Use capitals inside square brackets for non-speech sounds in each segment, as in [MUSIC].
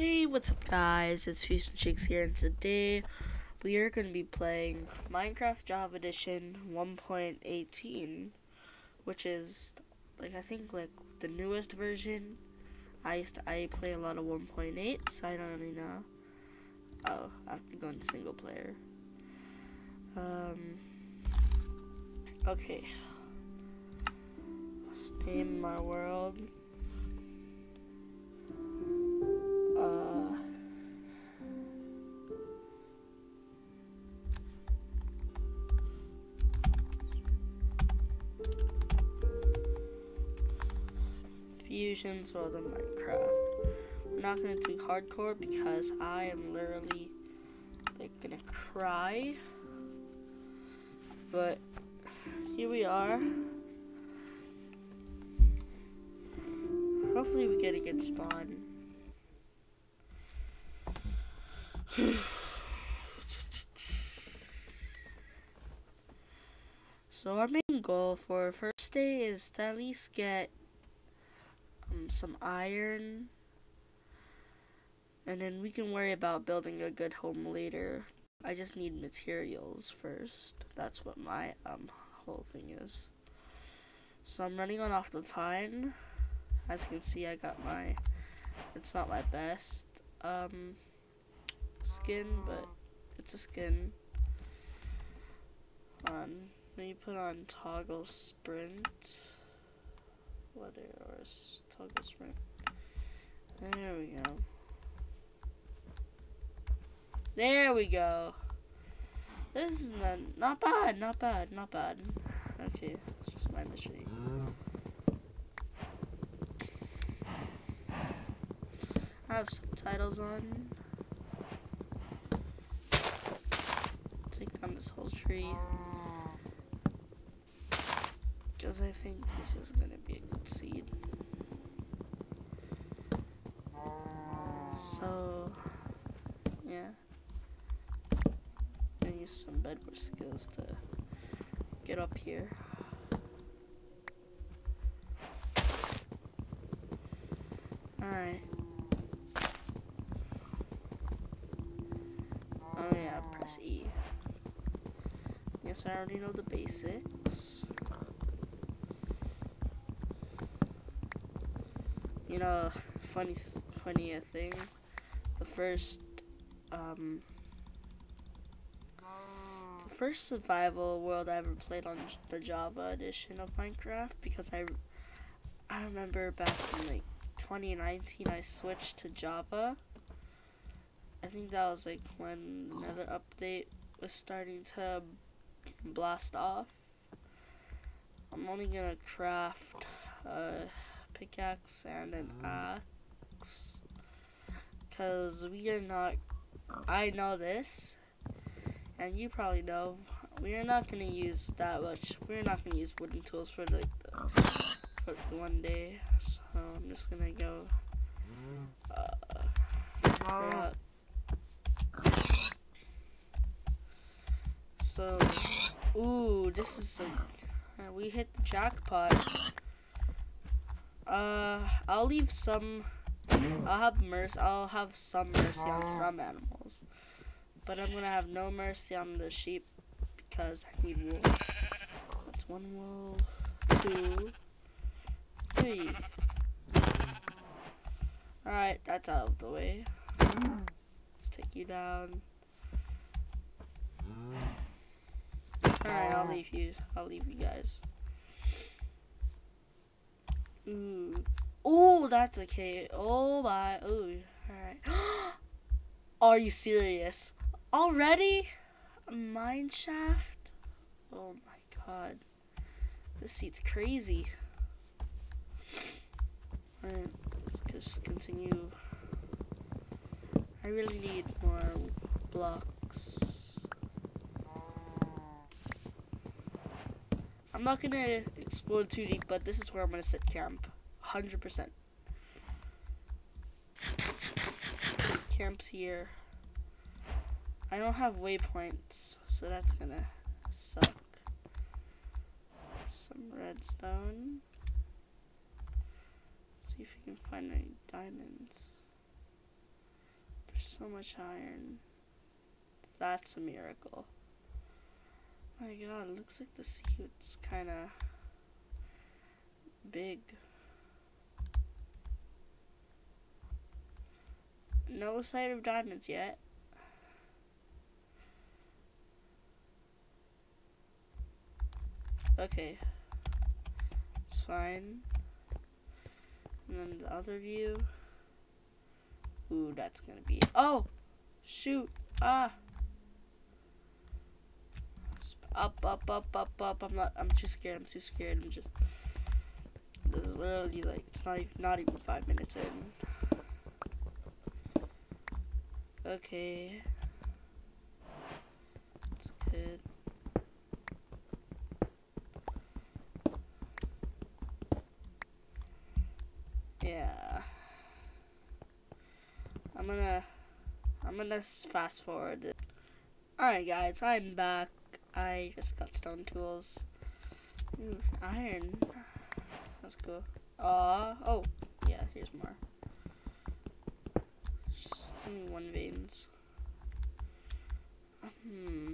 Hey, what's up guys? It's Fusion Chicks here and today we are going to be playing Minecraft Java Edition 1.18 which is like I think like the newest version. I used to, I play a lot of 1.8 so I don't really know. Oh, I have to go in single player. Um Okay. Let's name my world. Fusion's World of Minecraft. We're not gonna do hardcore because I am literally like gonna cry. But here we are. Hopefully we get a good spawn. [SIGHS] so our main goal for first day is to at least get um, some iron and then we can worry about building a good home later. I just need materials first. That's what my um whole thing is. So I'm running on Optifine. As you can see I got my it's not my best. Um skin, but it's a skin. On, let me put on toggle sprint. What or toggle sprint? There we go. There we go. This is not, not bad, not bad, not bad. Okay, it's just my mystery. I have subtitles on. Take down this whole tree. Oh. Because I think this is going to be a good seed. Some bedwars skills to get up here. Alright. Oh yeah, press E. Yes, I already know the basics. You know, funny, funny thing. The first, um, first survival world I ever played on the Java edition of Minecraft because I, I remember back in like 2019 I switched to Java. I think that was like when another update was starting to blast off. I'm only gonna craft a pickaxe and an mm. axe. Cause we are not, I know this, and you probably know, we are not gonna use that much, we're not gonna use wooden tools for like the, for one day. So I'm just gonna go, uh, So, ooh, this is a, uh, we hit the jackpot. Uh, I'll leave some, I'll have mercy, I'll have some mercy on some animals. But I'm gonna have no mercy on the sheep because I need wool. That's one wool, two, three. Alright, that's out of the way. Let's take you down. Alright, I'll leave you. I'll leave you guys. Ooh. Oh, that's okay. Oh my. Ooh. Alright. [GASPS] Are you serious? Already? A mine shaft? Oh my god. This seed's crazy. Alright, let's just continue. I really need more blocks. I'm not gonna explore too deep, but this is where I'm gonna set camp. 100%. Camp's here. I don't have waypoints, so that's gonna suck. Some redstone. Let's see if we can find any diamonds. There's so much iron. That's a miracle. My god, it looks like the suit's kind of big. No sight of diamonds yet. Okay. It's fine. And then the other view. Ooh, that's gonna be. Oh! Shoot! Ah! Up, up, up, up, up. I'm not. I'm too scared. I'm too scared. I'm just. This is literally like. It's not even. Not even five minutes in. Okay. It's good. Yeah. I'm gonna I'm gonna fast forward. Alright guys, I'm back. I just got stone tools. Ooh, iron. That's cool. Uh oh, yeah, here's more. Just only one veins. Hmm.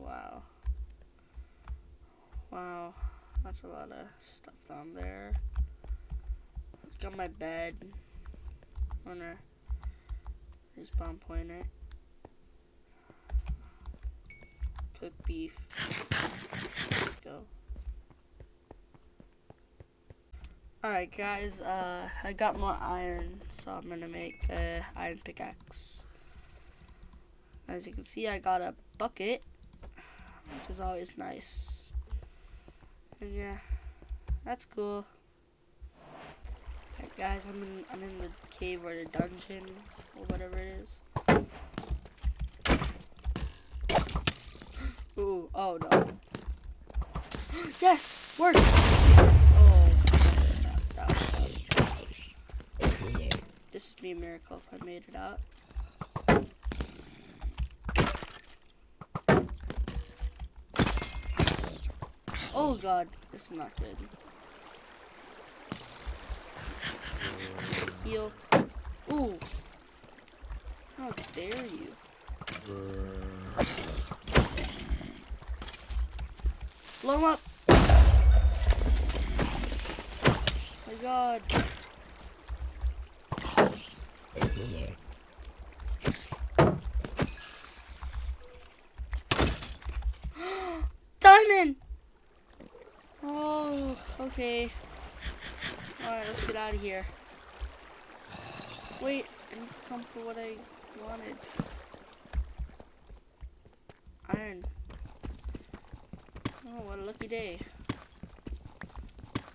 Wow. Wow. That's a lot of stuff down there. Got my bed. Wanna respawn point it. Cook beef. Let's go. Alright guys, uh, I got more iron, so I'm gonna make a iron pickaxe. As you can see, I got a bucket, which is always nice. And yeah, that's cool. Guys, I'm in I'm in the cave or the dungeon or whatever it is. [GASPS] Ooh, oh no. [GASPS] yes! Work! Oh, that, that This would be a miracle if I made it out. Oh god, this is not good. Heal. Ooh. How dare you? Blow up! my god. [GASPS] Diamond! Oh, okay. Alright, let's get out of here. Wait, I didn't come for what I wanted. Iron. Oh, what a lucky day.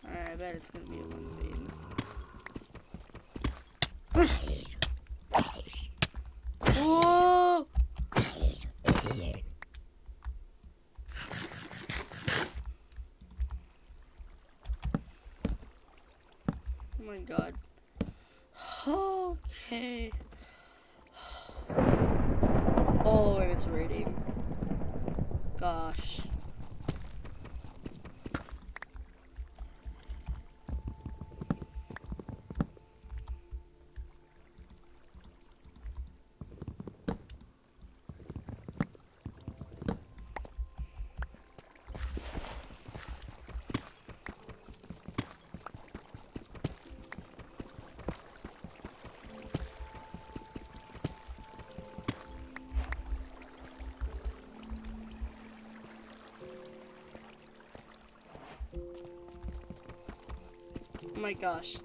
Alright, I bet it's gonna be a one vein. [LAUGHS] oh! Oh my god. Okay. Oh, it's raining. Gosh. My gosh.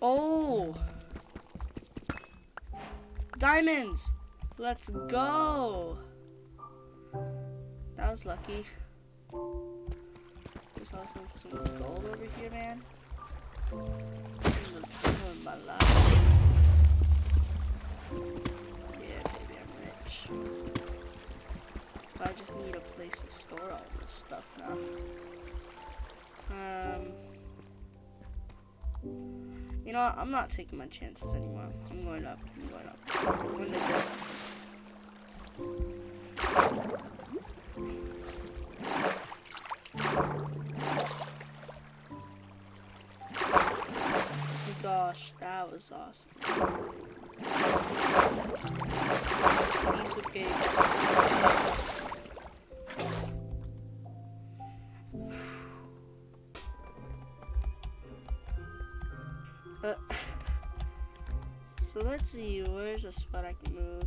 Oh! Diamonds! Let's go! That was lucky. There's also some gold over here, man. Yeah, baby, I'm rich. I just need a place to store all this stuff now. Um... You know, what? I'm not taking my chances anymore. I'm going up. I'm going up. I'm going gosh, that was awesome. Piece of cake. [LAUGHS] So let's see, where's a spot I can move?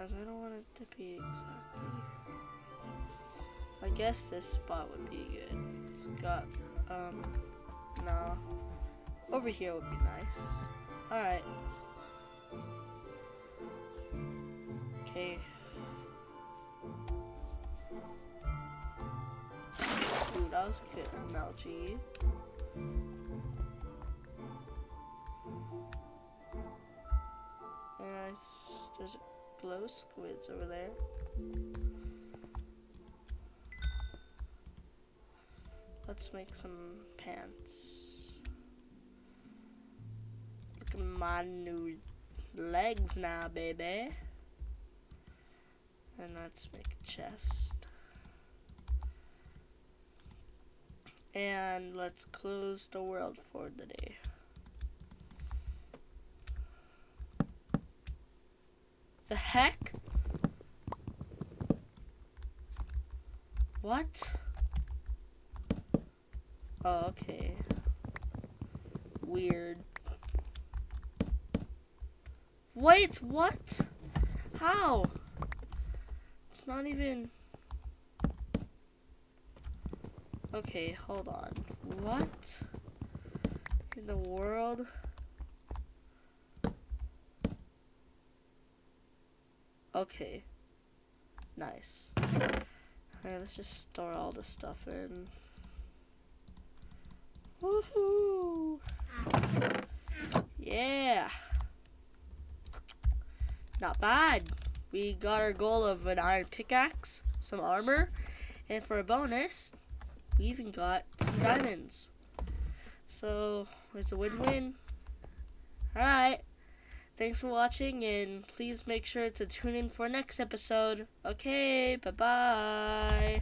As I don't want it to be exactly. I guess this spot would be good. It's got, um, no. Over here would be nice. Alright. Okay. Ooh, that was good, MLG. There's glow squids over there. Let's make some pants. Look at my new legs now, baby. And let's make a chest. And let's close the world for the day. The heck? What? Oh, okay. Weird. Wait, what? How? It's not even... Okay, hold on. What in the world? Okay. Nice. Alright, let's just store all the stuff in. Woohoo! Yeah! Not bad. We got our goal of an iron pickaxe, some armor, and for a bonus, we even got some diamonds. So, it's a win-win. Alright. Thanks for watching, and please make sure to tune in for next episode. Okay, bye-bye.